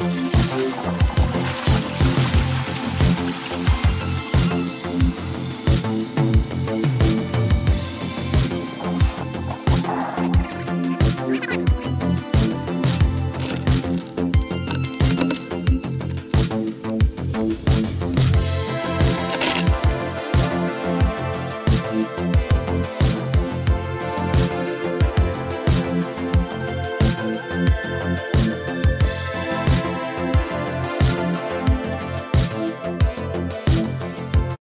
Bye.